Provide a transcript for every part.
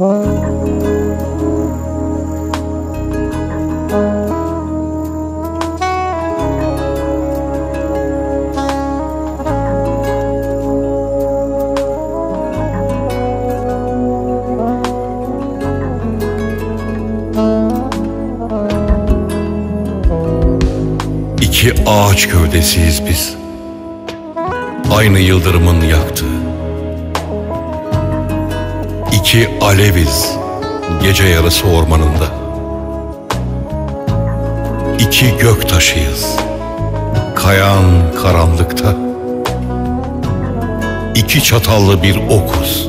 İki ağaç gövdesiyiz biz. Aynı yıldırımın yaktığı İki aleviz Gece yarısı ormanında. İki gök taşıyız Kayan karanlıkta. İki çatallı bir okuz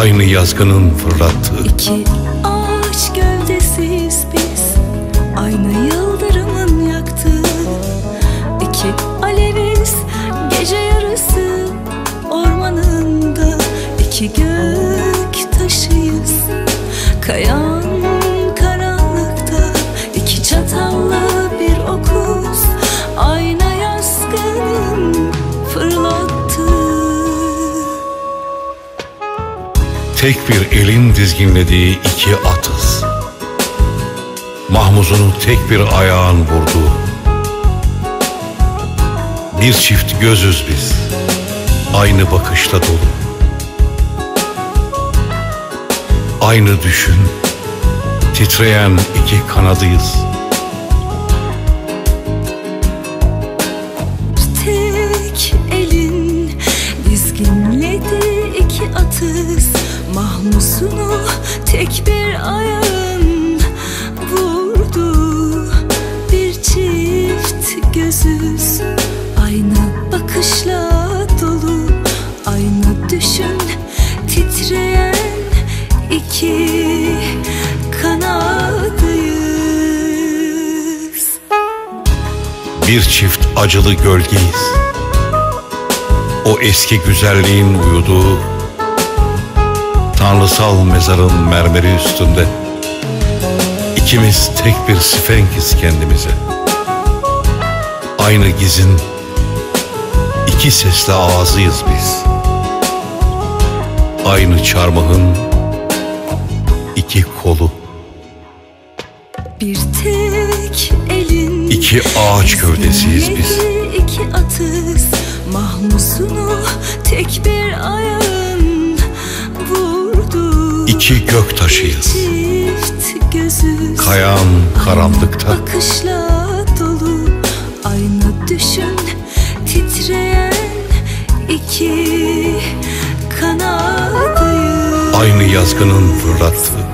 Aynı yazgının fırlattığı. İki ağaç gövdesiyiz biz Aynı İki gök taşıyız. Kayan karanlıkta iki çatallı bir okuz. Ayna yaskının fırlattığı Tek bir elin dizginlediği iki atız. Mahmuzunu tek bir ayağın vurduğu Bir çift gözüz biz. Aynı bakışta dolu Aynı düşün Titreyen iki kanadıyız. Tek elin dizginledi iki atız? Mahmusunu tek bir ayağın vurdu. Bir çift gözüz aynı bakışla dolu. Aynı düşün titreyen iki kanadıyız. Bir çift acılı gölgeyiz. O eski güzelliğin uyuduğu Tanrısal mezarın mermeri üstünde. İkimiz tek bir sifenkiz kendimize. Aynı gizin iki sesli ağzıyız biz. Aynı çarmıhın İki ağaç gövdesiyiz biz. iki atız. Mahmusunu tek bir ayağın vurdu. İki gök taşıyız. Kayan karanlıkta. Bakışla dolu. Aynı düşün titreyen iki kanadıyız Aynı yazgının fırlattığı